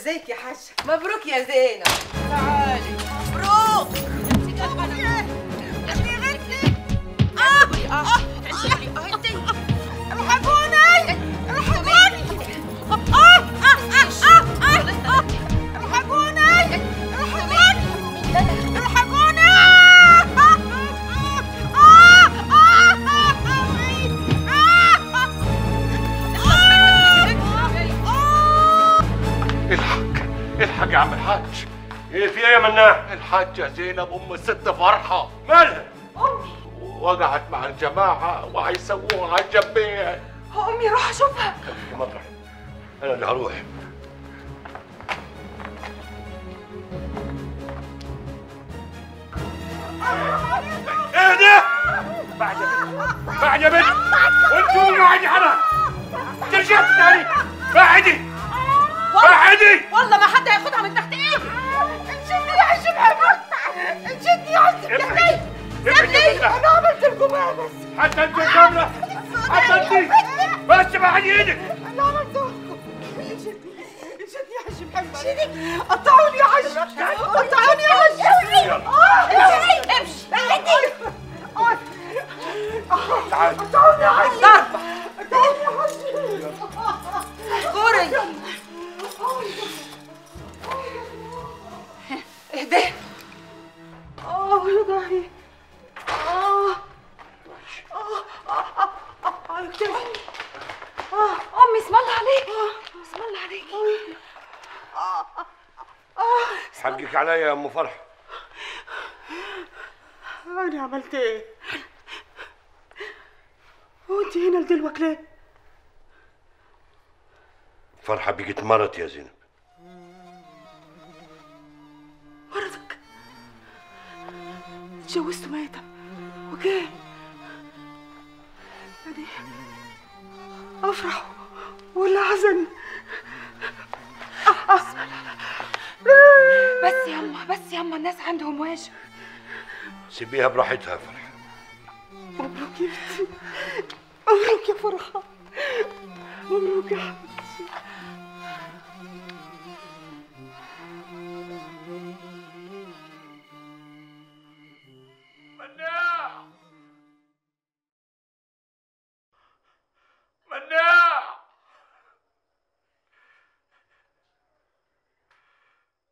ازيك يا حاجة مبروك يا زينب. تعالي. الحق يا عم الحاج. إيه في إيه يا مناع الحاجة زينب أم الست فرحة. مالها وقعت مع الجماعة وهيسووها على الجنبين. أمي روح أشوفها. مطرح. أنا اللي هروح. إيه ده؟ بعد يا بنت بعد يا بنت وانتوا اللي قاعد حرام ترجعت تاني. بعدي. بعدي والله ما حد هياخدها من تحت. ايدي انشدني يا حاج محمد انشدني يا ابعد يا بنت أنا عملت الجمعة بس؟ حتى أنت كاملة حتى أنت. بس بعد إيدك أنا عملت انشدني. انشدني يا محمد انشدني. قطعوني يا حاج قطعوني يا حاج امشي. امشي. بعدي تعال. قطعوني يا حاج حقك عليا يا أم فرح. أنا عملت إيه؟ وأنت هنا لدلوك ليه؟ فرحة بقت مرت يا زينب. مرضك؟ اتجوزت ميتة. أوكي. يعني أفرح ولا حزن بس يما بس يما الناس عندهم واجب. سيبيها براحتها يا فرحة. مبروك يا بنتي. مبروك يا فرحة. مبروك يا حبيبتي.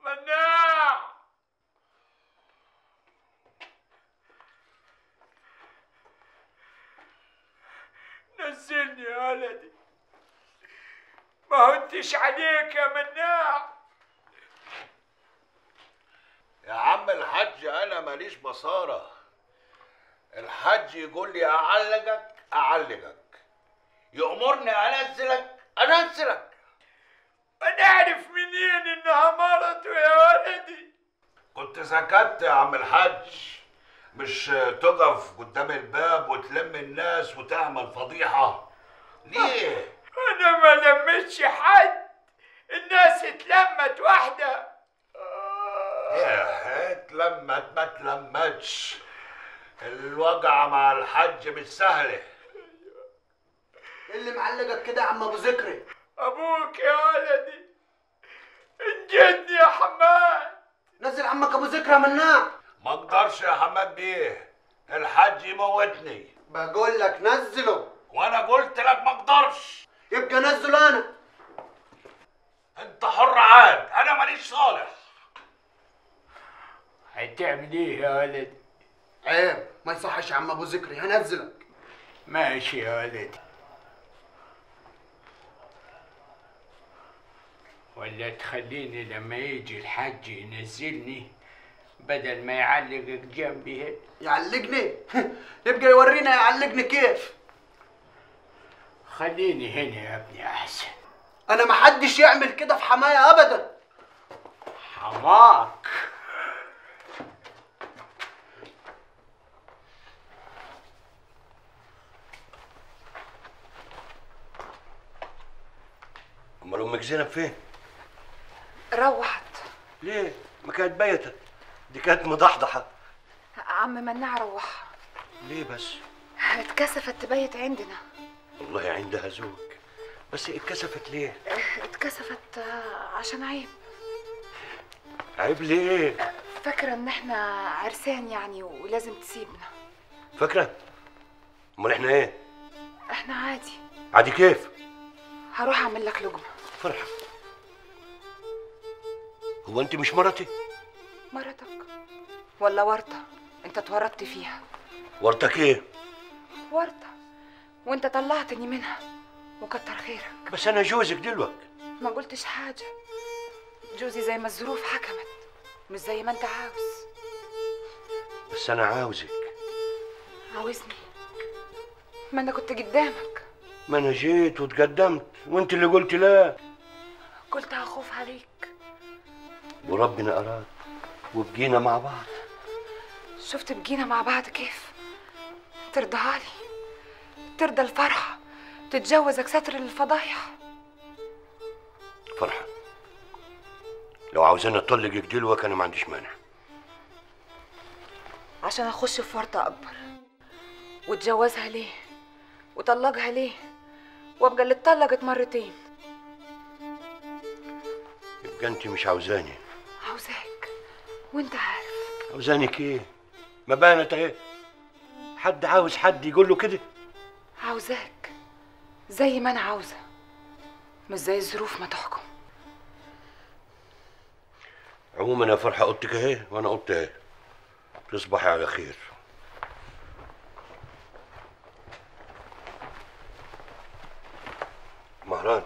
مناع نزلني يا ولدي. ما هنتش عليك يا مناع. يا عم الحاج أنا ماليش بصارة. الحاج يقول لي أعلقك أعلقك. يأمرني أنزلك أنزلك. نعرف منين إنها مرته يا ولدي؟ كنت سكت يا عم الحاج. مش تقف قدام الباب وتلم الناس وتعمل فضيحة؟ ليه؟ أنا ما لمتش حد. الناس اتلمت واحدة. يا اتلمت ما تلمتش. الوجعه مع الحاج مش سهله اللي معلقك كده يا عم أبو ذكري؟ أبوك يا ولدي. انجدني يا حماد. نزل عمك أبو ذكري يا مناع ما أقدرش يا حماد بيه. الحاج يموتني. بقول لك نزله. وأنا قلت لك ما أقدرش. يبقى نزله أنا. أنت حر عاد. أنا ماليش صالح هتعمل إيه يا ولد عيب. ما يصحش يا عم أبو ذكري هنزلك. ماشي يا ولد ولا تخليني لما يجي الحاج ينزلني بدل ما يعلقك جنبي هنا يعلقني؟ يبقى يورينا يعلقني كيف؟ خليني هنا يا ابني أحسن. أنا ما حدش يعمل كده في حماية ابدا. حماك. أمال أمك زينب فين؟ روحت. ليه؟ ما كانت بايتة. دي كانت مضحضحة. عم مناع روحها. ليه بس؟ اتكسفت تبيت عندنا. والله عندها ذوق بس اتكسفت ليه؟ اتكسفت آه، عشان عيب. عيب ليه؟ فاكرة ان إحنا عرسان يعني ولازم تسيبنا. فاكرة؟ امال إحنا إيه؟ إحنا عادي. عادي كيف؟ هروح اعمل لك لقمة. فرحة. هو انت مش مرتي؟ مرتك. ولا ورطة. انت اتورطت فيها. ورتك إيه؟ ورطة. وانت طلعتني منها. وكتر خيرك. بس أنا جوزك دلوقتي. ما قلتش حاجة. جوزي زي ما الظروف حكمت. مش زي ما انت عاوز. بس أنا عاوزك. عاوزني. ما أنا كنت قدامك. ما أنا جيت وتقدمت. وانت اللي قلت لا. قلت هخوف عليك. وربنا أراد وبقينا مع بعض. شفت بقينا مع بعض كيف؟ ترضاها لي ترضى الفرحة تتجوزك ستر الفضايح. فرحة. لو عاوزاني اطلقك دلوقتي أنا ما عنديش مانع. عشان أخش في ورطة أكبر. واتجوزها ليه؟ وطلقها ليه؟ وأبقى اللي اتطلقت مرتين. يبقى انت مش عاوزاني. وانت عارف. عاوزانك إيه؟ ما بانت اهي حد عاوز حد يقول له كده؟ عاوزاك زي ما أنا عاوزة مش زي الظروف ما تحكم. عموما يا فرحة أوضتك اهي وأنا أوضتي اهي. تصبحي على خير. مهران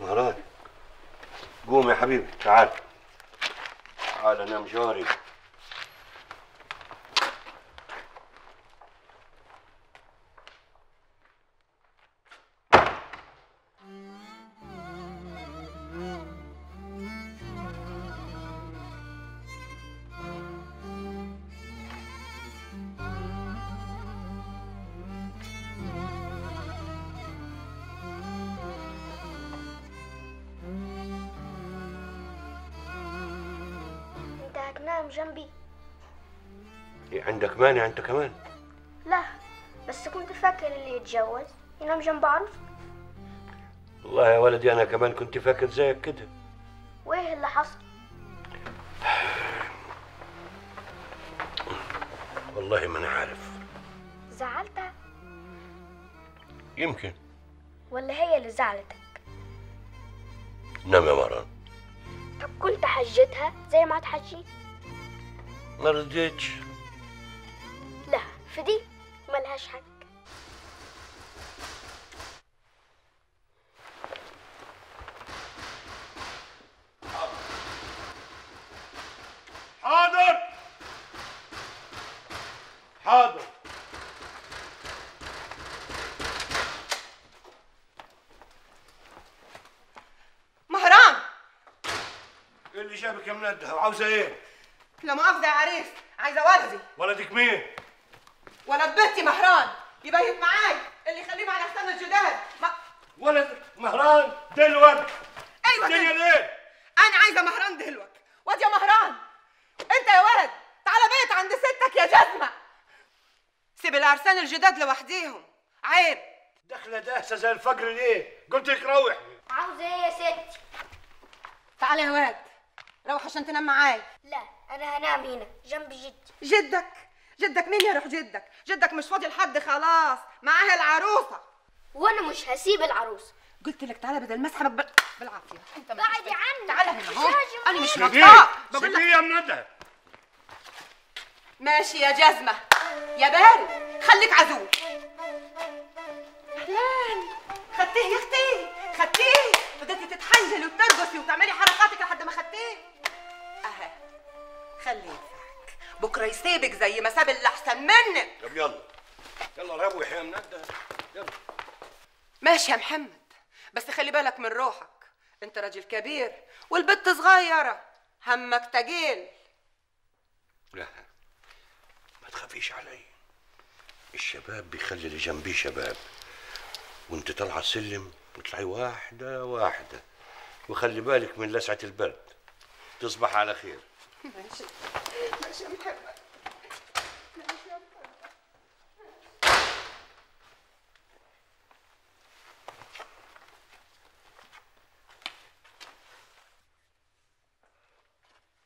مهران. قوم يا حبيبي تعال. تعال نام جاري هتنام جنبي إيه، عندك مانع أنت كمان. لا بس كنت فاكر اللي يتجوز ينام جنب عروس. والله يا ولدي أنا كمان كنت فاكر زيك كده. وإيه اللي حصل؟ والله ما أنا عارف. زعلتها يمكن. ولا هي اللي زعلتك؟ نام يا مهران طب كنت حجتها زي ما تحجي؟ ما رضيتش لا في دي ملهاش حق حاضر. حاضر. مهران! اللي جابك يا منده وعاوزه إيه؟ لا مؤاخذة يا عريس عايزة ولدي ولدك مين؟ ولد بنتي مهران. يبيت معاي اللي يخليه مع الأحسن الجداد. ما... ولدك مهران دلوقتي أيوة الدنيا. ليه؟ أنا عايزة مهران دهلوك واد يا مهران. أنت يا ولد تعال بيت عند ستك يا جزمة. سيب العرسان الجداد لوحديهم. عيب. دخلة دهسة زي الفجر ليه؟ قلت لك روح. عاوزة إيه يا ستي؟ تعال يا واد. روح عشان تنام معاي. لا أنا هنام هنا جنب جدي. جدك؟ جدك مين يروح جدك؟ جدك مش فاضي لحد خلاص. معاه العروسة. وأنا مش هسيب العروسة. قلت لك تعالى بدل ما اسحبك بال... بالعافية. انت ما بعدي عني. تعالى هنا اهو. أنا مش مقطعة بقول لك سيبيه يا منده ماشي يا جزمة. يا بارد خليك عزوز. اهلان خدتيه يا أختي؟ خدتيه؟ بدأتي تتحنجلي وترقصي وتعملي حركاتك لحد ما خدتيه؟ أها. خليه ينفعك بكرة يسيبك زي ما ساب اللي احسن منك. طب يلا. يلا روح يا منده يلا. ماشي يا محمد. بس خلي بالك من روحك. أنت راجل كبير والبنت صغيرة. همك تقيل. لا. ما تخافيش علي. الشباب بيخلي اللي جنبيه شباب. وانت طالعة السلم اطلعي واحدة واحدة. وخلي بالك من لسعة البرد. تصبح على خير. ماشي. ماشي محمد